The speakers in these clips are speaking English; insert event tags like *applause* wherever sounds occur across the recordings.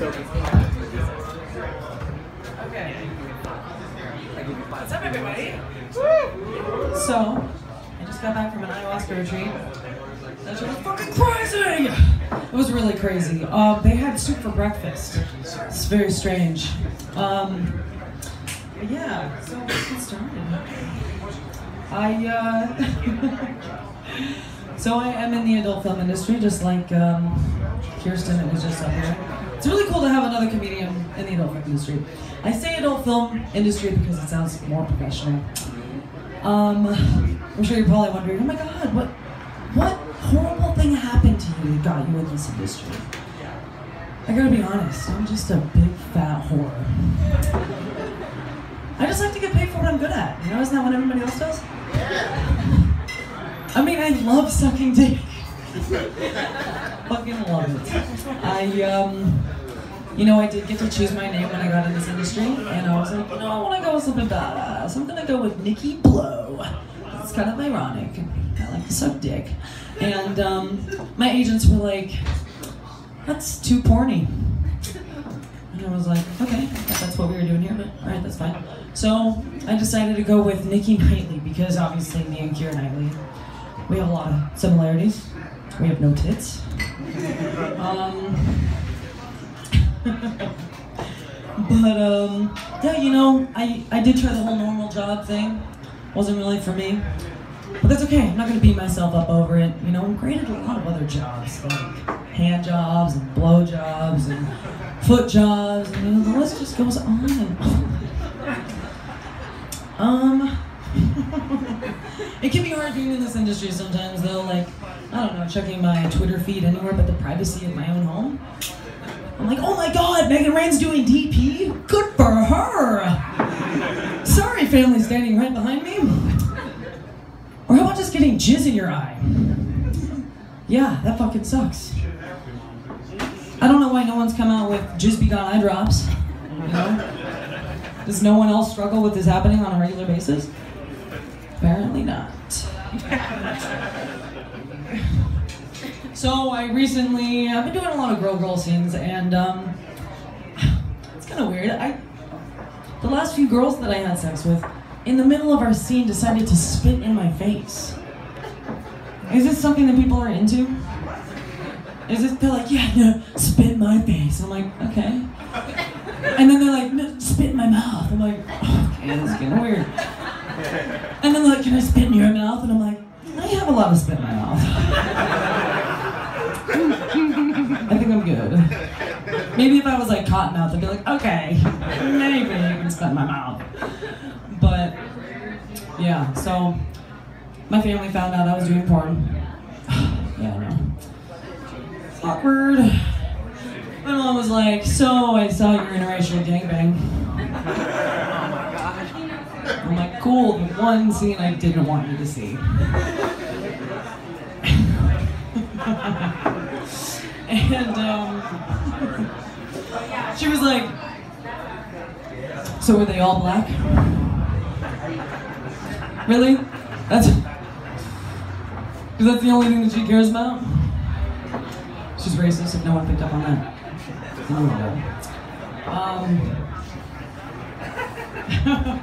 Okay. What's up, everybody? So, I just got back from an ayahuasca retreat. That was fucking crazy! It was really crazy. Um, they had soup for breakfast. It's very strange. Um, yeah, so let's get started. I, uh, *laughs* so I am in the adult film industry, just like um, Kirsten that was just up here. It's really cool to have another comedian in the adult film industry. I say adult film industry because it sounds more professional. Um, I'm sure you're probably wondering, oh my god, what, what horrible thing happened to you that got you in this industry? I gotta be honest, I'm just a big fat whore. I just like to get paid for what I'm good at. You know, isn't that what everybody else does? I mean, I love sucking dick. *laughs* Fucking love it. I, um, you know, I did get to choose my name when I got in this industry, and I was like, you know, I want to go with something badass. I'm gonna go with Nikki Blow. It's kind of ironic. I like to suck dick. And um, my agents were like, that's too porny. And I was like, okay, that's what we were doing here, but all right, that's fine. So I decided to go with Nikki Knightly because obviously me and Keira Knightley, we have a lot of similarities. We have no tits. Um, but um, yeah, you know, I, I did try the whole normal job thing. Wasn't really for me. But that's okay. I'm not gonna beat myself up over it. You know, I'm great at a lot of other jobs, like hand jobs and blow jobs and foot jobs, and you know, the list just goes on and on. Um, *laughs* it can be hard being in this industry sometimes, though. Like, I don't know, checking my Twitter feed anywhere but the privacy of my own home. I'm like, oh my god, Megan Rain's doing DP? Good for her! Sorry, family standing right behind me. Or how about just getting jizz in your eye? Yeah, that fucking sucks. I don't know why no one's come out with jizz begun eye drops. You know? Does no one else struggle with this happening on a regular basis? Apparently not. So I recently, I've been doing a lot of girl girl scenes, and um, it's kind of weird. I, the last few girls that I had sex with, in the middle of our scene, decided to spit in my face. Is this something that people are into? Is this they're like, yeah, no, spit in my face? I'm like, okay. And then they're like, no, spit in my mouth. I'm like, okay, this is getting weird. *laughs* And then like, can I spit in your mouth? And I'm like, I have a lot of spit in my mouth. *laughs* I think I'm good. Maybe if I was like Cottonmouth, I'd be like, okay, maybe you can spit in my mouth. But yeah, so my family found out I was doing porn. *sighs* yeah, I know. Awkward. My mom was like, so I saw your interracial gangbang. My *laughs* god. I'm like, cool, one scene I didn't want you to see. and um, she was like, so were they all black? Really? That's, is that the only thing that she cares about? She's racist if no one picked up on that.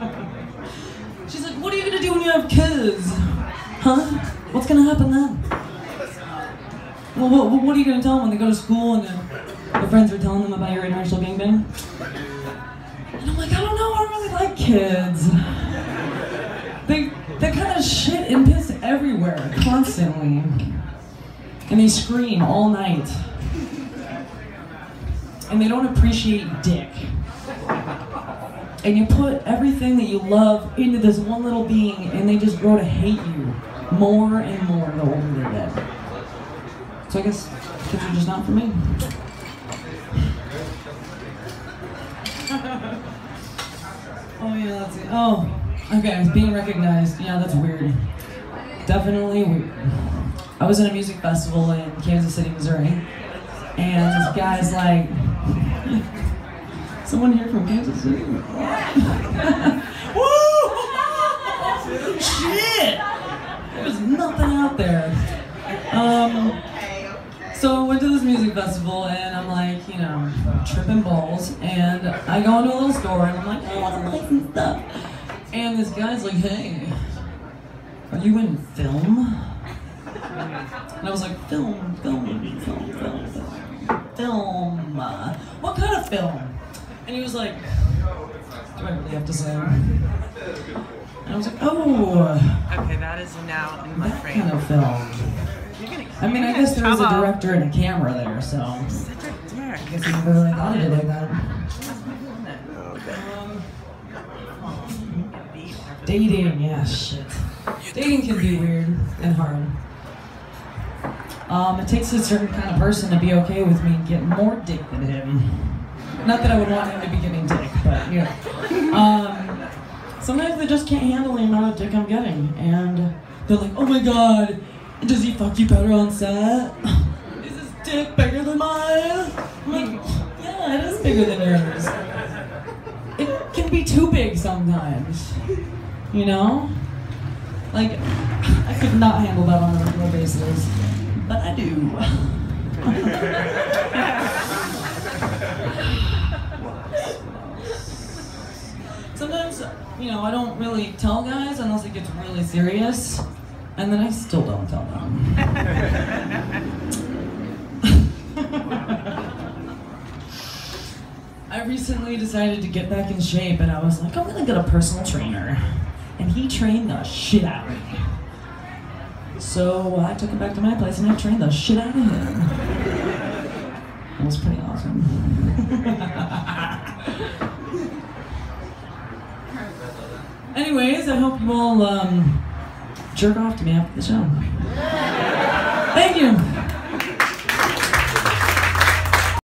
Um, *laughs* She's like, what are you gonna do when you have kids? Huh? What's gonna happen then? Well, what, what are you gonna tell them when they go to school and their, their friends are telling them about your interracial gangbang? And I'm like, I don't know, I don't really like kids. They, they kind of shit and piss everywhere, constantly. And they scream all night. And they don't appreciate dick and you put everything that you love into this one little being, and they just grow to hate you more and more the older they get. So I guess kids are just not for me. *laughs* oh yeah, that's it. Oh, okay, I was being recognized. Yeah, that's weird. Definitely weird. I was at a music festival in Kansas City, Missouri, and this guy's like. Someone here from Kansas City? Woo! Shit! There's nothing out there. Um, So I went to this music festival and I'm like, you know, tripping balls. And I go into a little store and I'm like, I want to buy some stuff. And this guy's like, hey, are you in film? And I was like, film, film, film, film, film, what kind of film? And he was like, do I really have to say? And I was like, oh, Okay, that is now in my that frame. kind of film. You're gonna, I mean, I you're guess there was a director and a camera there, so I Such a dick. I guess I never really thought of it like that. Um, Get beat after the- dating, yeah, shit. Dating can be weird and hard. Um, it takes a certain kind of person to be okay with me getting more dick than him. Not that I would want him to be getting dick, but you know. Um, sometimes they just can't handle the amount of dick I'm getting, and they're like, "Oh my god, does he fuck you better on set? Is his dick bigger than mine?" I'm like, "Yeah, it is bigger than yours. It can be too big sometimes." You know? Like, I could not handle that on a regular basis, but I do. *laughs* Sometimes, you know, I don't really tell guys unless it gets really serious, and then I still don't tell them. *laughs* I recently decided to get back in shape, and I was like, I'm gonna get a personal trainer. And he trained the shit out of me. So uh, I took him back to my place and I trained the shit out of him. It was pretty awesome. Anyways, I hope you all um, jerk off to me after the show. Thank you.